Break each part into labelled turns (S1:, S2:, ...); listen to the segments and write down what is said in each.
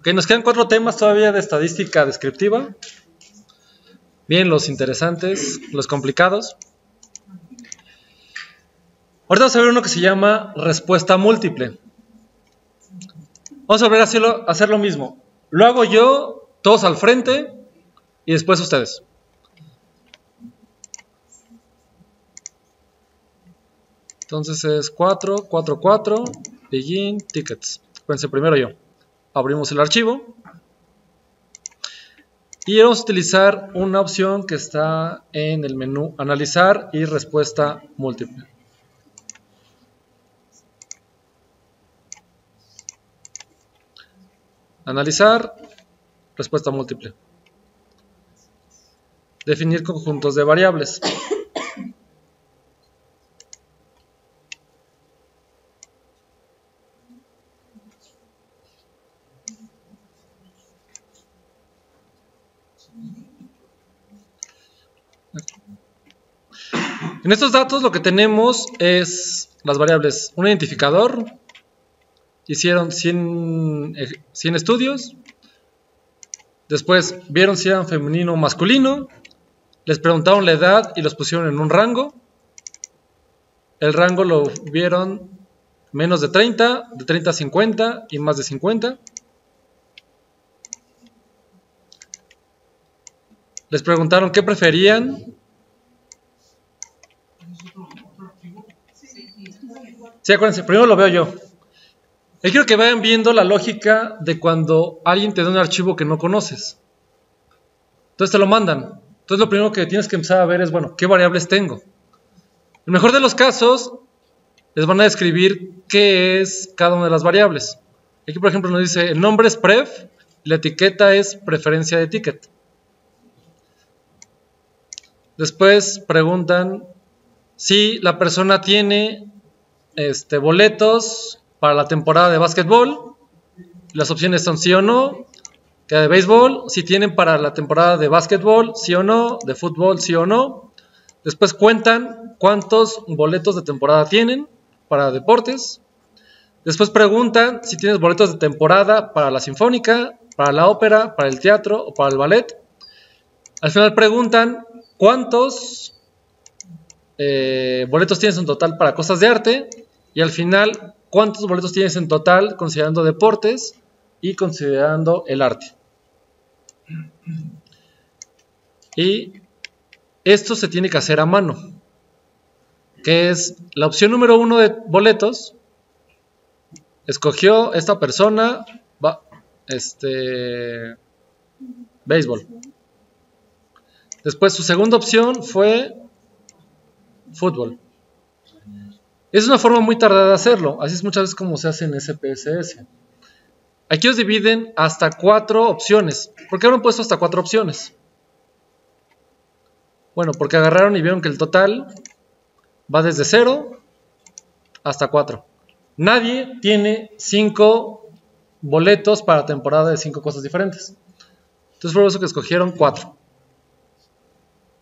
S1: Ok, nos quedan cuatro temas todavía de estadística descriptiva. Bien, los interesantes, los complicados. Ahorita vamos a ver uno que se llama respuesta múltiple. Vamos a volver a hacer lo mismo. Lo hago yo, todos al frente, y después ustedes. Entonces es 4, 4, 4, begin, tickets. Acuérdense primero yo. Abrimos el archivo. Y vamos a utilizar una opción que está en el menú analizar y respuesta múltiple. Analizar, respuesta múltiple. Definir conjuntos de variables. En estos datos lo que tenemos es las variables, un identificador, hicieron 100, 100 estudios, después vieron si eran femenino o masculino, les preguntaron la edad y los pusieron en un rango, el rango lo vieron menos de 30, de 30 a 50 y más de 50. Les preguntaron qué preferían Sí, acuérdense, primero lo veo yo. Yo quiero que vayan viendo la lógica de cuando alguien te da un archivo que no conoces. Entonces te lo mandan. Entonces lo primero que tienes que empezar a ver es, bueno, ¿qué variables tengo? En el mejor de los casos, les van a describir qué es cada una de las variables. Aquí, por ejemplo, nos dice, el nombre es pref, la etiqueta es preferencia de ticket. Después preguntan si la persona tiene este, boletos para la temporada de básquetbol. Las opciones son sí o no. Queda de béisbol, si tienen para la temporada de básquetbol, sí o no. De fútbol, sí o no. Después cuentan cuántos boletos de temporada tienen para deportes. Después preguntan si tienes boletos de temporada para la sinfónica, para la ópera, para el teatro o para el ballet. Al final preguntan cuántos eh, boletos tienes en total para cosas de arte y al final cuántos boletos tienes en total considerando deportes y considerando el arte. Y esto se tiene que hacer a mano, que es la opción número uno de boletos. Escogió esta persona, este, béisbol. Después su segunda opción fue fútbol. Es una forma muy tardada de hacerlo, así es muchas veces como se hace en SPSS. Aquí os dividen hasta cuatro opciones. ¿Por qué han puesto hasta cuatro opciones? Bueno, porque agarraron y vieron que el total va desde 0 hasta 4. Nadie tiene 5 boletos para temporada de 5 cosas diferentes. Entonces por eso que escogieron 4.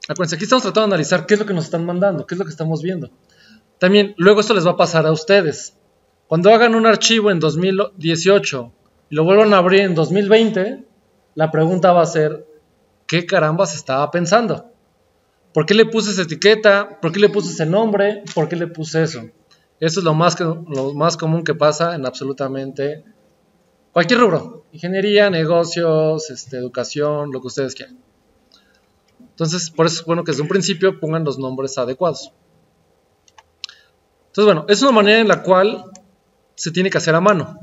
S1: Acuérdense, aquí estamos tratando de analizar qué es lo que nos están mandando, qué es lo que estamos viendo. También, luego esto les va a pasar a ustedes. Cuando hagan un archivo en 2018 y lo vuelvan a abrir en 2020, la pregunta va a ser, ¿qué carambas estaba pensando? ¿Por qué le puse esa etiqueta? ¿Por qué le puse ese nombre? ¿Por qué le puse eso? Eso es lo más, común que pasa en absolutamente cualquier rubro. Ingeniería, negocios, este, educación, lo que ustedes quieran. Entonces, por eso es bueno que desde un principio pongan los nombres adecuados. Entonces, bueno, es una manera en la cual se tiene que hacer a mano.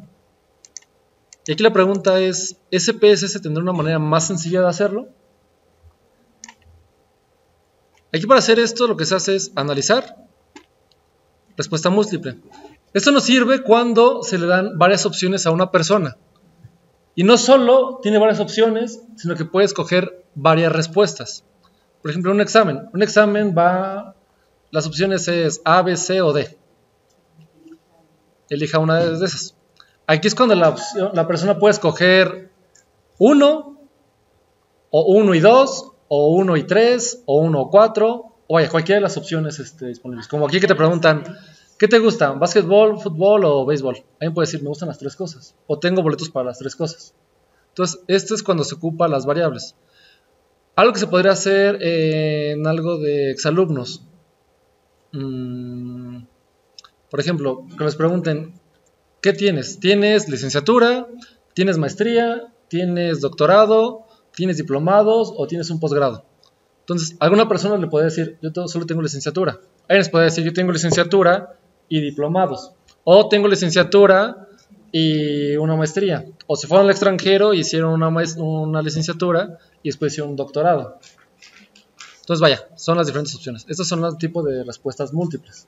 S1: Y aquí la pregunta es, ¿SPSS tendrá una manera más sencilla de hacerlo? Aquí para hacer esto lo que se hace es analizar, respuesta múltiple. Esto nos sirve cuando se le dan varias opciones a una persona. Y no solo tiene varias opciones, sino que puede escoger varias respuestas. Por ejemplo, un examen. Un examen va, las opciones es A, B, C o D. Elija una de esas. Aquí es cuando la, persona puede escoger 1, o 1 y 2, o 1 y 3, o 1 o 4, o vaya, cualquiera de las opciones este, disponibles. Como aquí que te preguntan, ¿qué te gusta? ¿Básquetbol, fútbol o béisbol? Ahí puedes decir, me gustan las tres cosas. O tengo boletos para las tres cosas. Entonces, esto es cuando se ocupa las variables. Algo que se podría hacer en algo de exalumnos. Mm, por ejemplo, que les pregunten, ¿qué tienes? ¿Tienes licenciatura? ¿Tienes maestría? ¿Tienes doctorado? ¿Tienes diplomados? ¿O tienes un posgrado? Entonces, alguna persona le puede decir, yo solo tengo licenciatura. Alguien les puede decir, yo tengo licenciatura y diplomados. O tengo licenciatura y una maestría. O si fueron al extranjero, hicieron una, una licenciatura y después hicieron un doctorado. Entonces, vaya, son las diferentes opciones. Estos son los tipos de respuestas múltiples.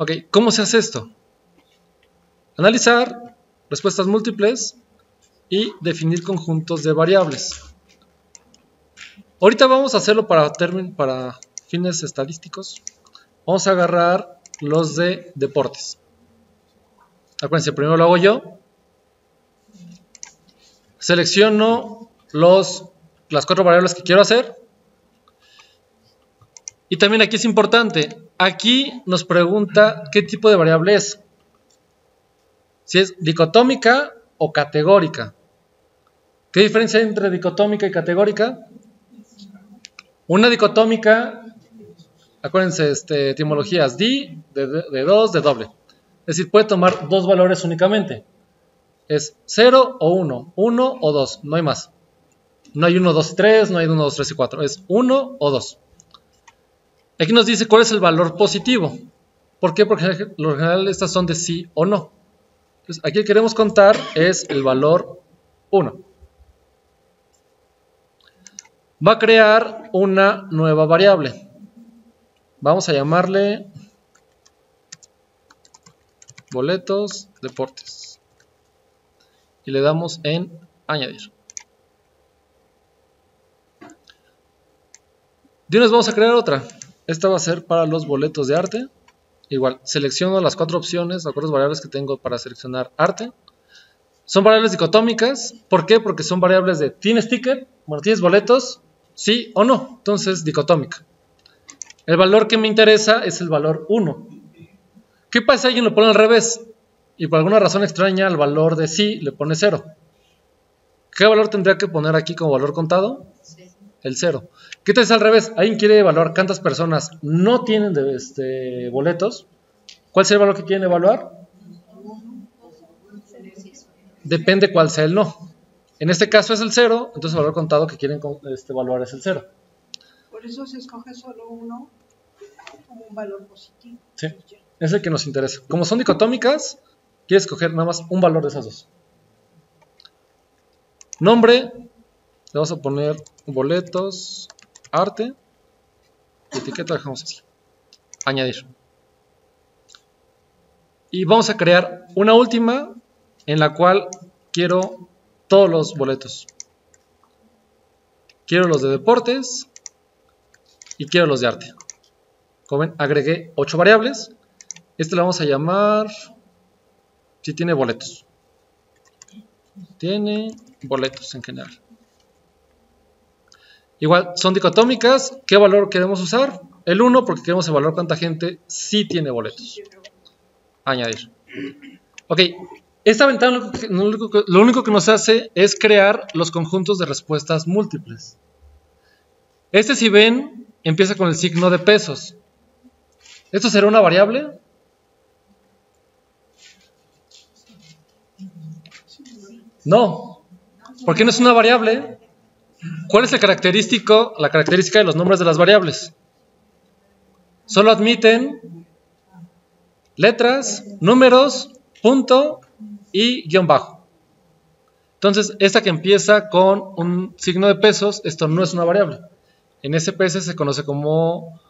S1: Ok, ¿cómo se hace esto? Analizar respuestas múltiples y definir conjuntos de variables. Ahorita vamos a hacerlo para, para fines estadísticos. Vamos a agarrar los de deportes. Acuérdense, primero lo hago yo. Selecciono los, las cuatro variables que quiero hacer. Y también aquí es importante, aquí nos pregunta qué tipo de variable es. Si es dicotómica o categórica. ¿Qué diferencia hay entre dicotómica y categórica? Una dicotómica, acuérdense, este, etimologías, di, de, de dos, de doble. Es decir, puede tomar dos valores únicamente. Es 0 o 1, 1 o 2, no hay más. No hay 1, 2, 3, no hay 1, 2, 3 y 4. Es 1 o 2. Aquí nos dice cuál es el valor positivo. ¿Por qué? Porque lo general estas son de sí o no. Entonces, aquí queremos contar es el valor 1. Va a crear una nueva variable. Vamos a llamarle boletos deportes. Y le damos en añadir. De una vez vamos a crear otra. Esta va a ser para los boletos de arte. Igual, selecciono las cuatro opciones, las cuatro variables que tengo para seleccionar arte. Son variables dicotómicas. ¿Por qué? Porque son variables de ¿tienes ticket? Bueno, ¿tienes boletos? Sí o no. Entonces, dicotómica. El valor que me interesa es el valor 1. ¿Qué pasa si alguien lo pone al revés? Y por alguna razón extraña el valor de sí le pone 0. ¿Qué valor tendría que poner aquí como valor contado? El 0. ¿Qué tal si al revés? Alguien quiere evaluar cuántas personas no tienen de, este, boletos. ¿Cuál será el valor que quieren evaluar? Depende cuál sea el no. En este caso es el 0, entonces el valor contado que quieren este, evaluar es el 0.
S2: Por eso se escoge solo uno como un valor positivo.
S1: Sí, es el que nos interesa. Como son dicotómicas, quieres escoger nada más un valor de esas dos. Nombre, le vamos a poner boletos arte, etiqueta dejamos así, añadir. Y vamos a crear una última en la cual quiero todos los boletos. Quiero los de deportes y quiero los de arte. Como ven, agregué 8 variables. Este lo vamos a llamar si tiene boletos. Tiene boletos en general. Igual, son dicotómicas. ¿Qué valor queremos usar? El 1 porque queremos evaluar cuánta gente sí tiene boletos. Añadir. Ok, esta ventana lo único, que, lo único que nos hace es crear los conjuntos de respuestas múltiples. Este, si ven, empieza con el signo de pesos. ¿Esto será una variable? No. ¿Por qué no es una variable? ¿Cuál es la característica de los nombres de las variables? Solo admiten letras, números, punto y guion bajo. Entonces, esta que empieza con un signo de pesos, esto no es una variable. En SPS se conoce como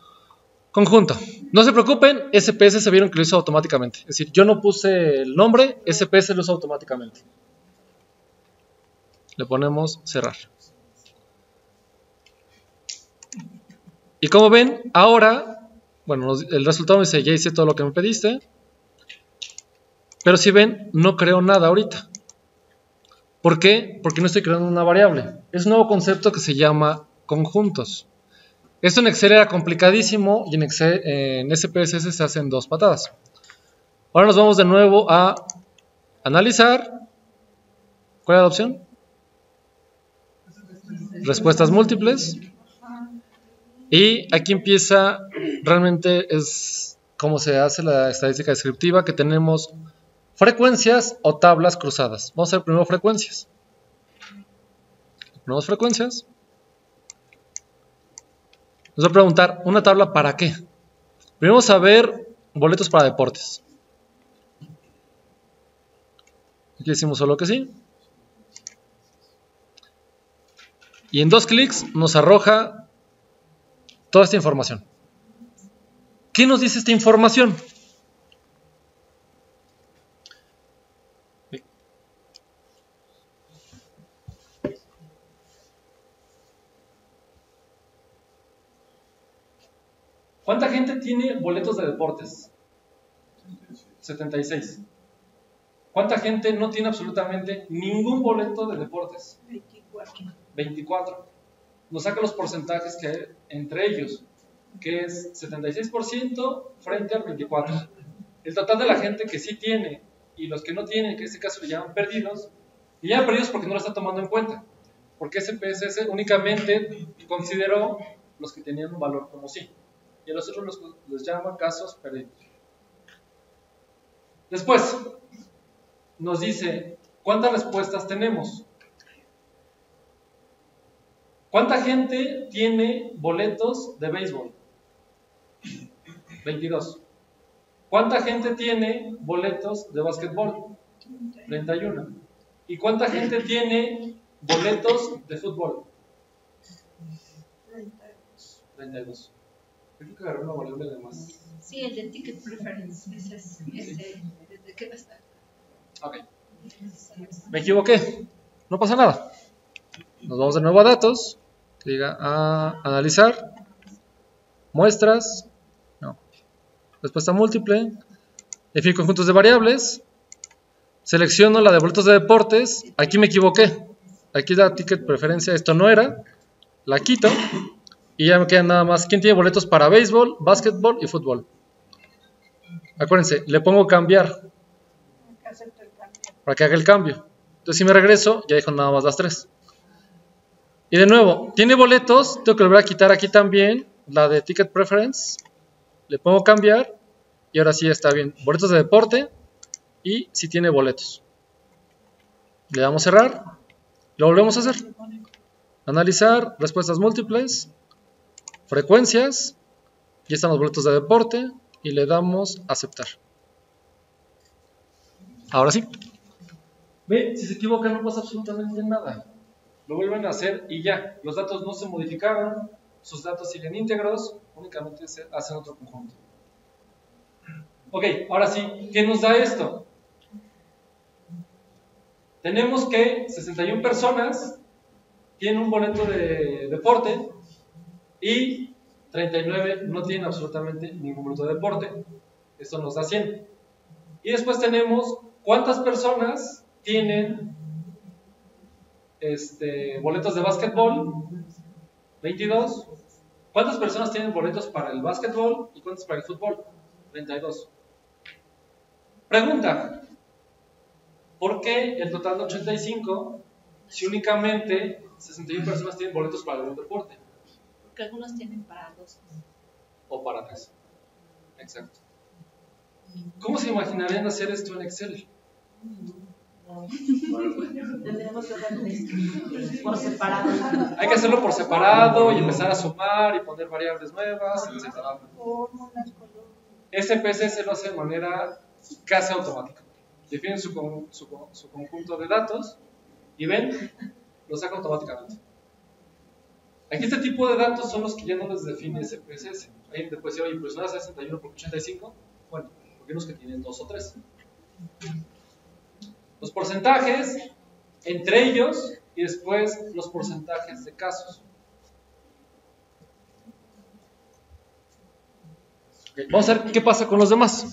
S1: conjunto. No se preocupen, SPS se vieron que lo hizo automáticamente. Es decir, yo no puse el nombre, SPS lo hizo automáticamente. Le ponemos cerrar. Y como ven, ahora, bueno, el resultado me dice, ya hice todo lo que me pediste. Pero si ven, no creo nada ahorita. ¿Por qué? Porque no estoy creando una variable. Es un nuevo concepto que se llama conjuntos. Esto en Excel era complicadísimo y en, Excel, en SPSS se hacen dos patadas. Ahora nos vamos de nuevo a analizar ¿Cuál es la opción? Respuestas múltiples. Y aquí empieza, realmente es como se hace la estadística descriptiva, que tenemos frecuencias o tablas cruzadas. Vamos a ver primero frecuencias. Ponemos frecuencias. Nos va a preguntar, ¿una tabla para qué? Primero vamos a ver boletos para deportes. Aquí decimos solo que sí. Y en dos clics nos arroja toda esta información. ¿Qué nos dice esta información? ¿Cuánta gente tiene boletos de deportes? 76. ¿Cuánta gente no tiene absolutamente ningún boleto de deportes?
S2: 24.
S1: 24. Nos saca los porcentajes que hay entre ellos, que es 76% frente al 24. El total de la gente que sí tiene y los que no tienen, que en este caso le llaman perdidos, y llaman perdidos porque no lo está tomando en cuenta, porque ese PSS únicamente consideró los que tenían un valor como sí, y a los otros los, los llama casos perdidos. Después, nos dice, ¿cuántas respuestas tenemos? ¿Cuánta gente tiene boletos de béisbol? 22. ¿Cuánta gente tiene boletos de básquetbol? 31. ¿Y cuánta gente tiene boletos de fútbol?
S2: 32.
S1: 32. Yo creo que agarré una variable de más.
S3: Sí, el de ticket preference. Ese es, ese, ¿desde qué va a estar?
S1: Ok. Me equivoqué. No pasa nada. Nos vamos de nuevo a datos. Diga a analizar. Muestras. No. Respuesta múltiple. Define conjuntos de variables. Selecciono la de boletos de deportes. Aquí me equivoqué. Aquí da ticket preferencia. Esto no era. La quito. Y ya me quedan nada más. ¿Quién tiene boletos para béisbol, básquetbol y fútbol? Acuérdense, le pongo cambiar para que haga el cambio. Entonces, si me regreso, ya dejo nada más las tres. Y de nuevo, tiene boletos, tengo que volver a quitar aquí también la de Ticket Preference. Le pongo cambiar y ahora sí está bien. Boletos de deporte y si tiene boletos. Le damos cerrar, lo volvemos a hacer. Analizar, respuestas múltiples, frecuencias, ya están los boletos de deporte y le damos aceptar. Ahora sí. Ve, si se equivocan no pasa absolutamente nada. Lo vuelven a hacer y ya. Los datos no se modificaron, sus datos siguen íntegros, únicamente se hacen otro conjunto. Ok, ahora sí, ¿qué nos da esto? Tenemos que 61 personas tienen un boleto de deporte y 39 no tienen absolutamente ningún boleto de deporte. Esto nos da 100. Y después tenemos cuántas personas tienen este, boletos de básquetbol. 22. ¿Cuántas personas tienen boletos para el básquetbol y cuántas para el fútbol? 32. Pregunta. ¿Por qué el total de 85 si únicamente 61 personas tienen boletos para algún deporte?
S3: Porque algunos tienen para dos.
S1: O para tres. Exacto. ¿Cómo se imaginarían hacer esto en Excel?
S4: Separado.
S1: Hay que hacerlo por separado y empezar a sumar y poner variables nuevas, etc. SPSS lo hace de manera casi automática. Define su, con- su su conjunto de datos y ven, lo saca automáticamente. Aquí este tipo de datos son los que ya no les define SPSS. Ahí te puede decir, oye, pues no es 61 por 85. Bueno, porque unos que tienen dos o tres. Los porcentajes entre ellos y después los porcentajes de casos. Vamos a ver qué pasa con los demás.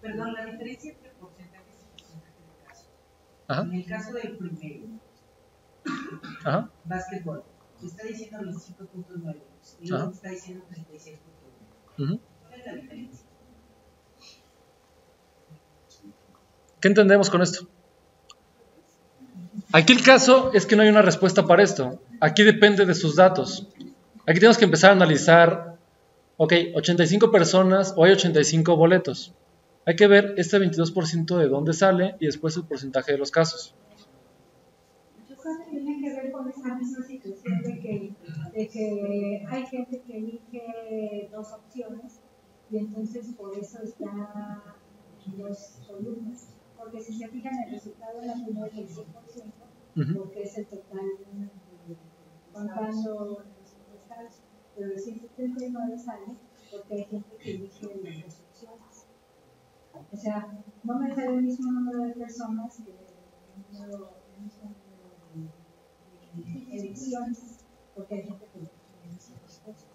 S4: Perdón, la diferencia entre porcentajes y porcentajes de caso.
S1: Ajá,
S4: En el caso del primero,
S1: ajá.
S4: básquetbol, está diciendo 25.9 y
S1: Ajá.
S4: luego te está diciendo 36.1.
S1: ujú.
S4: ¿Cuál es la diferencia?
S1: ¿Qué entendemos con esto? Aquí el caso es que no hay una respuesta para esto. Aquí depende de sus datos. Aquí tenemos que empezar a analizar, ok, 85 personas o hay 85 boletos. Hay que ver este 22% de dónde sale y después el porcentaje de los casos.
S5: Yo creo que que ver con esa misma situación de que, hay gente que elige dos opciones y entonces por eso está dos columnas. Porque si se fijan el resultado de la primera es el 100%,
S1: Ujú.
S5: porque es el total contando los casos. Pero el 179 sale porque hay gente que elige las dos opciones. O sea, no me sale el mismo número de personas que el, número, el mismo número de, elecciones, porque hay gente que elige las.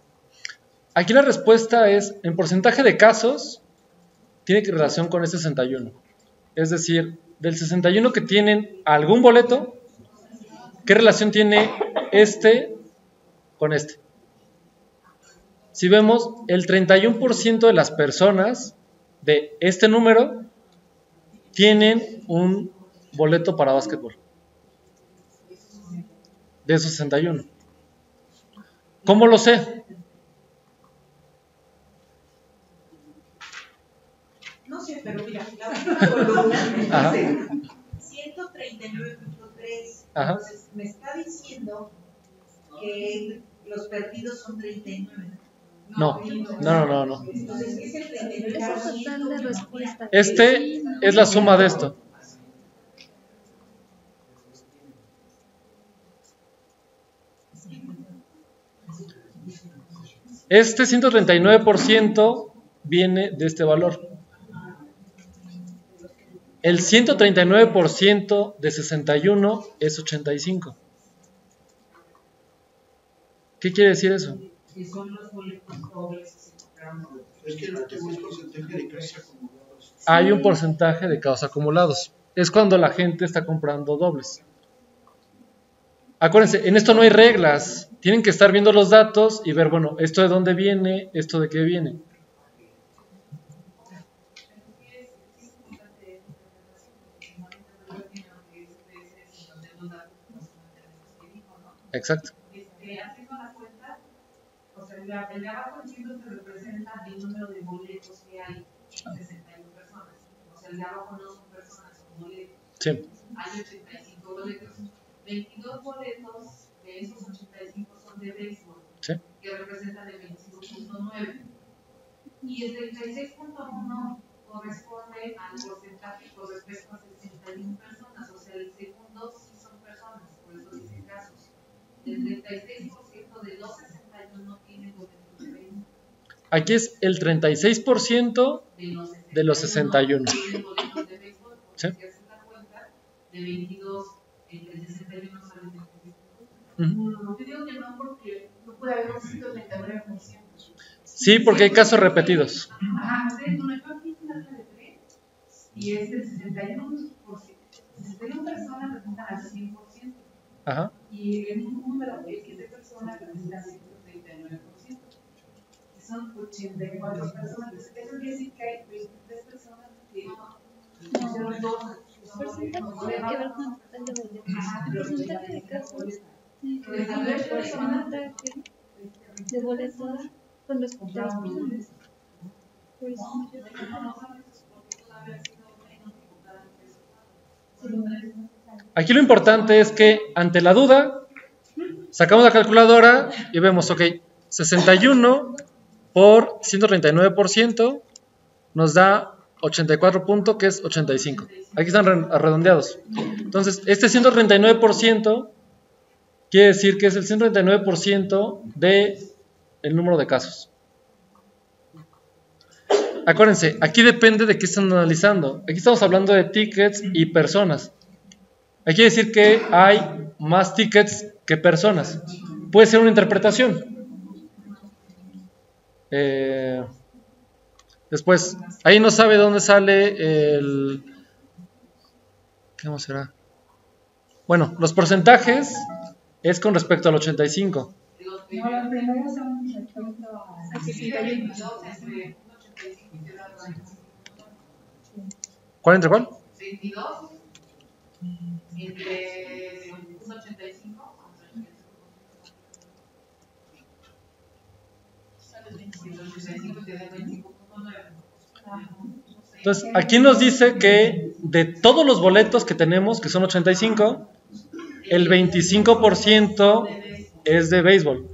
S1: Aquí la respuesta es, en porcentaje de casos, tiene que relación con este 61. Es decir, del 61 que tienen algún boleto, ¿qué relación tiene este con este? Si vemos, el 31% de las personas de este número tienen un boleto para básquetbol. De esos 61. ¿Cómo lo sé?
S4: No sé, pero mira, la última columna
S1: Ajá.
S4: dice 139.3.
S1: Ajá.
S4: Entonces, me está diciendo que los perdidos son 39.
S1: No, no, no, no, no.
S4: Entonces, es el
S5: Es el total de
S4: 39%.
S5: respuesta.
S1: Este es la suma de esto. Este 139% viene de este valor. El 139% de 61 es 85. ¿Qué quiere decir eso?
S4: Que son los boletos.
S6: Es que porcentaje de acumulados.
S1: Hay un porcentaje de casos acumulados. Es cuando la gente está comprando dobles. Acuérdense, en esto no hay reglas. Tienen que estar viendo los datos y ver, bueno, esto de dónde viene, esto de qué viene. Exacto.
S4: Este, haciendo la cuenta, o sea, la, el de abajo el ciento te representa el número de boletos que hay en 61 personas. O sea, el de abajo no son personas, son boletos.
S1: Sí.
S4: Hay 85 boletos. 22 boletos de esos 85 son de béisbol,
S1: Sí.
S4: que representan el 25.9. Y el 36.1 corresponde al porcentaje con respecto a 61 personas. O sea, el segundo El 36% de los 61 tienen boletos de béisbol.
S1: Aquí es el 36%
S4: De los
S1: de los 61.
S4: tienen boletos de béisbol, porque
S1: Sí.
S4: si hacen la cuenta, de 22, entre 61 salen 26.
S1: Ujú.
S3: No, yo digo que no porque no puede haber un 139%.
S1: Sí, porque hay casos repetidos.
S3: Ajá, entonces, bueno, yo aquí hice una tabla de tres y es el 61%. 61 personas representan al 100%
S1: Ajá.
S3: Y el número X de personas representa al 139%. que Son 84 personas. Eso quiere decir que hay 23 personas que no son dos.
S5: Porcentaje de de porcentaje de con personas.
S1: Aquí lo importante es que ante la duda, sacamos la calculadora y vemos, ok, 61 por 139% nos da 84 puntos, que es 85. Aquí están re- redondeados. Entonces, este 139% quiere decir que es el 139% de el número de casos. Acuérdense, aquí depende de qué están analizando. Aquí estamos hablando de tickets y personas. Hay que decir que hay más tickets que personas. Puede ser una interpretación. Eh, después, ahí no sabe dónde sale el... ¿Qué más será? Bueno, los porcentajes es con respecto al 85.
S5: No, los primeros son respecto a...
S3: Al 61. entre 85 y queda
S1: ¿Cuál entre cuál?
S3: 22
S4: entre un 85 y el 85 te da 25.9.
S1: Entonces, aquí nos dice que de todos los boletos que tenemos, que son 85, el 25% es de béisbol.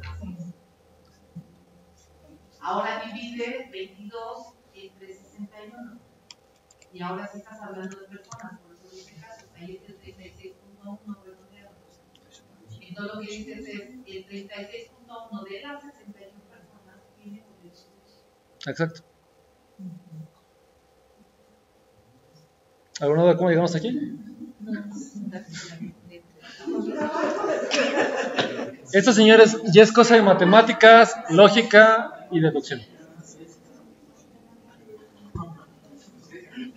S4: Ahora divide 22 entre 61. Y ahora sí estás hablando de personas, por eso dice casos. Ahí es el 36.1 redondeado. Todo lo que dices es el 36.1 de las 61 personas tiene boletos.
S1: Exacto. ¿Alguna duda cómo llegamos aquí? Esto, señores, ya es cosa de matemáticas, lógica y deducción.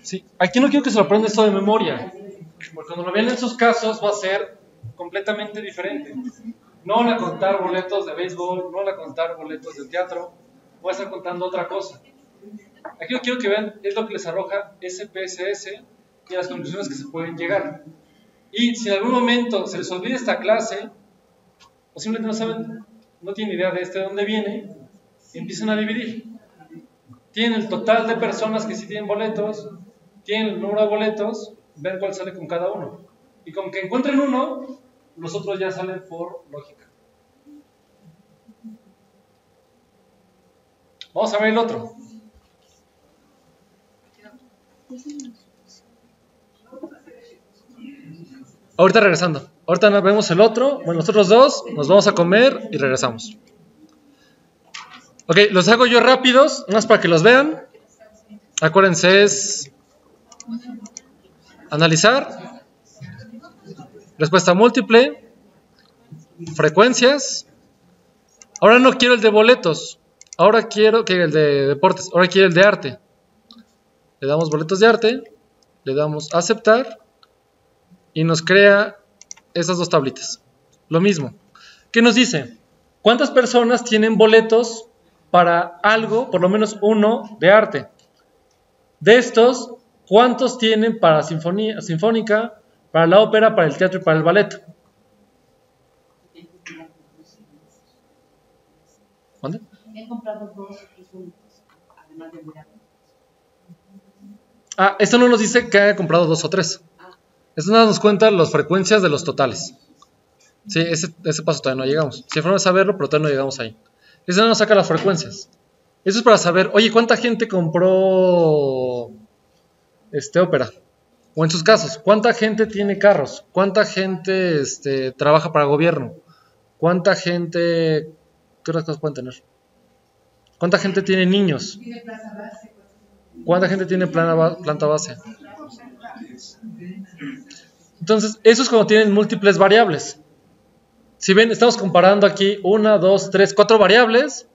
S1: Sí, aquí no quiero que se lo aprenda esto de memoria, porque cuando lo vean en sus casos va a ser completamente diferente. No van a contar boletos de béisbol, no van a contar boletos de teatro, voy a estar contando otra cosa. Aquí lo que quiero que vean es lo que les arroja SPSS y las conclusiones que se pueden llegar. Y si en algún momento se les olvida esta clase, o simplemente no saben, no tienen idea de este de dónde viene, empiezan a dividir. Tienen el total de personas que sí tienen boletos, tienen el número de boletos, ven cuál sale con cada uno. Y con que encuentren uno, los otros ya salen por lógica. Vamos a ver el otro. Ahorita regresando. Ahorita nos vemos el otro. Bueno, nosotros dos nos vamos a comer y regresamos. Ok, los hago yo rápidos, más para que los vean. Acuérdense, es analizar, respuesta múltiple, frecuencias. Ahora no quiero el de boletos, ahora quiero que el de deportes, ahora quiero el de arte. Le damos boletos de arte, le damos aceptar y nos crea esas dos tablitas. Lo mismo. ¿Qué nos dice? ¿Cuántas personas tienen boletos para algo, por lo menos uno, de arte? De estos, ¿cuántos tienen para sinfónica, para la ópera, para el teatro y para el ballet? ¿Dónde?
S5: He comprado dos únicos, además de mirar.
S1: Ah, esto no nos dice que haya comprado dos o tres. Esto nada nos cuenta las frecuencias de los totales. Sí, ese, ese paso todavía no llegamos. Si fuéramos a saberlo, pero todavía no llegamos ahí. Eso nos saca las frecuencias. Eso es para saber, oye, ¿cuánta gente compró este ópera? O en sus casos, ¿cuánta gente tiene carros? ¿Cuánta gente este, trabaja para gobierno? ¿Cuánta gente... ¿Qué otras cosas pueden tener? ¿Cuánta gente tiene niños? ¿Cuánta gente tiene planta base? Entonces, eso es cuando tienen múltiples variables. Si ven, estamos comparando aquí una, dos, tres, cuatro variables.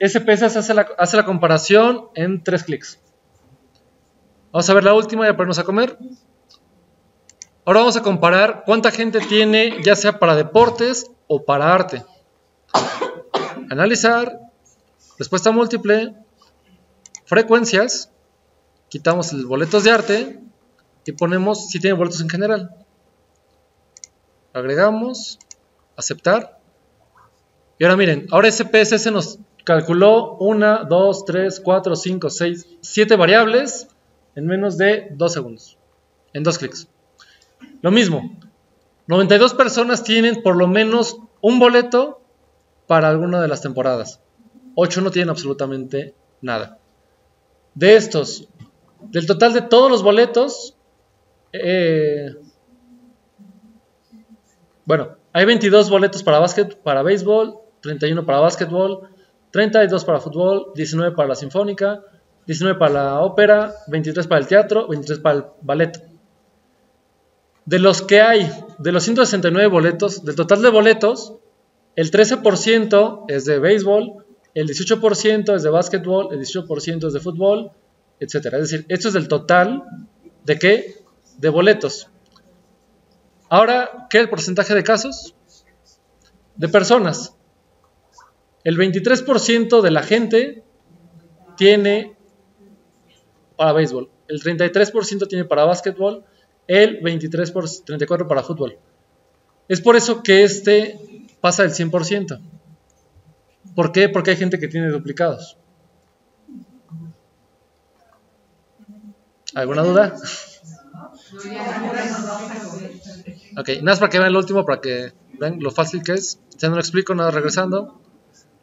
S1: SPSS hace hace la comparación en tres clics. Vamos a ver la última y a ponernos a comer. Ahora vamos a comparar cuánta gente tiene, ya sea para deportes o para arte. Analizar, respuesta múltiple, frecuencias, quitamos los boletos de arte y ponemos si tiene boletos en general. Agregamos, aceptar. Y ahora miren, ahora SPSS nos calculó 1, 2, 3, 4, 5, 6, 7 variables en menos de 2 segundos, en 2 clics. Lo mismo, 92 personas tienen por lo menos un boleto para alguna de las temporadas. 8 no tienen absolutamente nada. De estos, del total de todos los boletos, eh, bueno, hay 22 boletos para básquet, para béisbol, 31 para básquetbol, 32 para fútbol, 19 para la sinfónica, 19 para la ópera, 23 para el teatro, 23 para el ballet. De los que hay, de los 169 boletos, del total de boletos, el 13% es de béisbol, el 18% es de básquetbol, el 18% es de fútbol, etc. Es decir, esto es del total de qué? De boletos. Ahora, ¿qué es el porcentaje de casos? De personas. El 23% de la gente tiene para béisbol, el 33% tiene para básquetbol, el 23 por 34 para fútbol. Es por eso que este pasa del 100%. ¿Por qué? Porque hay gente que tiene duplicados. ¿Alguna duda? Ok, nada más para que vean el último, para que vean lo fácil que es. Ya no lo explico, nada regresando.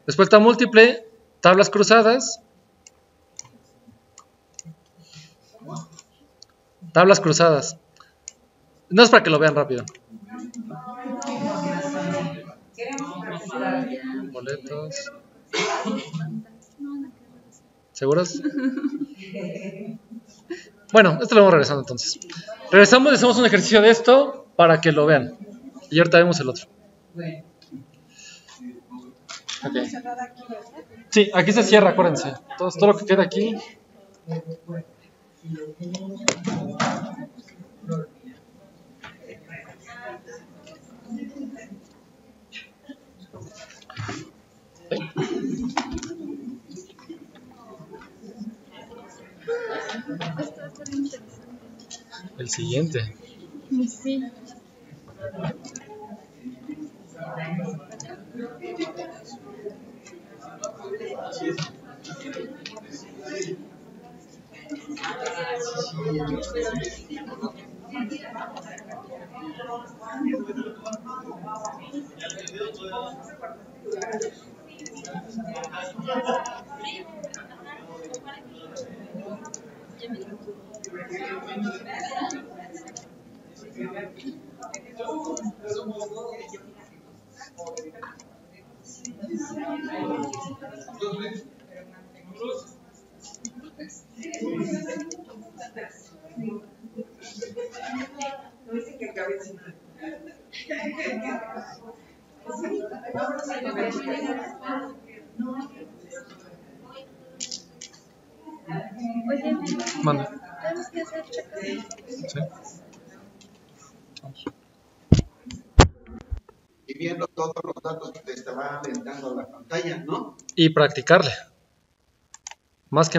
S1: Después está múltiple, tablas cruzadas. Tablas cruzadas. No es para que lo vean rápido. ¿Seguros? Bueno, esto lo vamos regresando entonces. Regresamos y hacemos un ejercicio de esto para que lo vean. Y ahorita vemos el otro. Ok. Sí, aquí se cierra, acuérdense. Todo lo que queda aquí. El siguiente.
S7: Sí. Oye,
S1: Manda.
S7: tenemos que hacer check-up.
S1: Sí.
S6: Y viendo todos los datos que te va aventando la pantalla, ¿no?
S1: Y practicarle. Más que